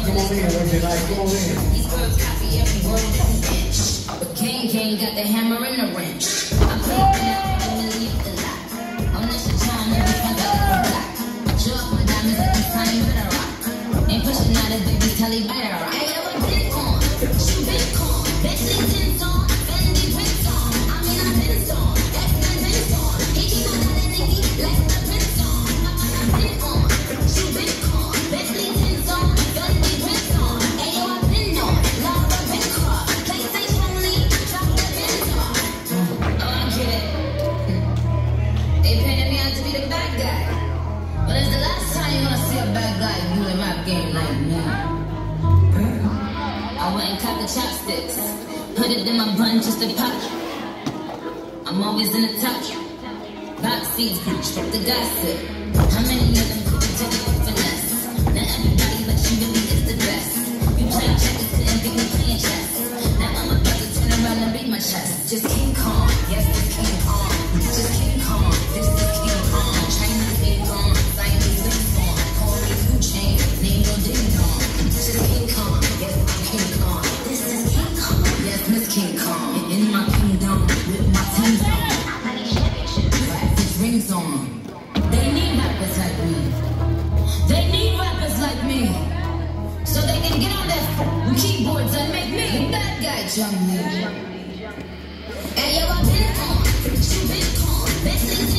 Come on in, Wednesday night. Come on in. These birds copy. But Gang Gang got the hammer and the wrench. I and lot. I'm not I up diamonds like rock. Ain't pushing out game like me. I went and cut the chopsticks, put it in my bun just to pop. I'm always in the top. Box seats, the gossip. How many of them could you take with finesse? Now everybody but you really is the best. You play checkers, couldn't beat me playing chess. Now I'm about to turn around and beat my chest. Just King Kong, yes, this King Kong. Just King Kong, this keyboards and make me the bad guy, Lee. Hey, yo, I've been on, shoot Bitcoin, Bentley tints on,